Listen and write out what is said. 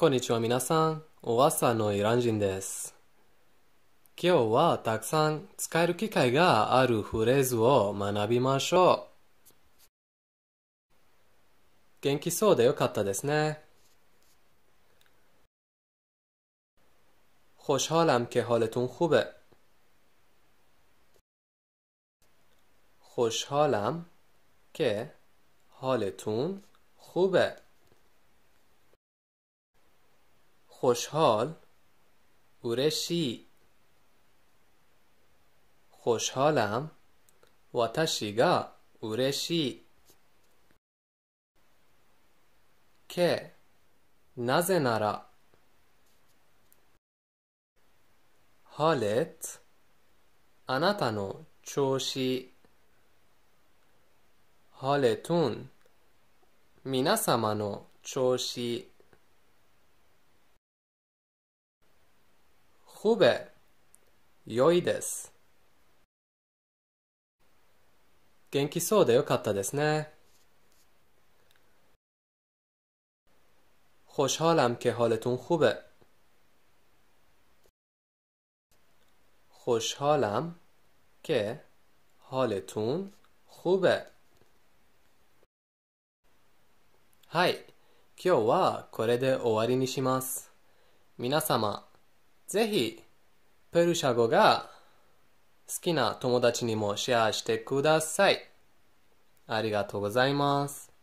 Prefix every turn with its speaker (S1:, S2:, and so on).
S1: こんにちは皆さん。お朝のイラン人です。今日はたくさん使える機会があるフレーズを学びましょう。元気そうでよかったですね。خوشحالم که حالتون خوبه. خوشحالم که حالتون خوبه. خوشحال 嬉しい خوشحالم 私が嬉しいけなぜなら حالت あなたの調子 حالتون 皆様の調子 خوبه 良いです元気そうでよかったですね خوشحالم که حالتون خوبه خوشحالم که حالتون خوبه はい今日はこれで終わりにします皆様 ぜひペルシャ語が好きな友達にもシェアしてください。ありがとうございます。